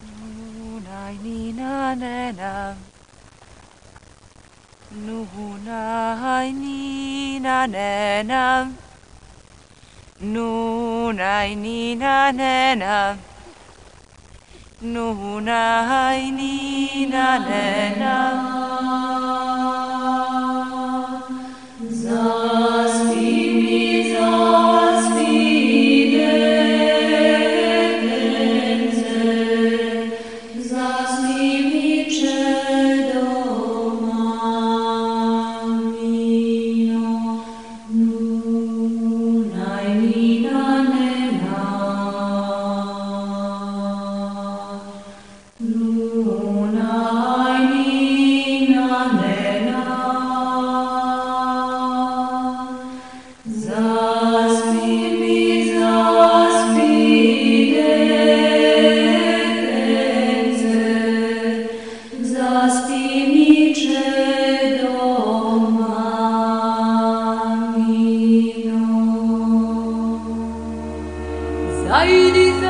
Nunai ni na na na. Nunai ni na na na. Nunai ni Sei die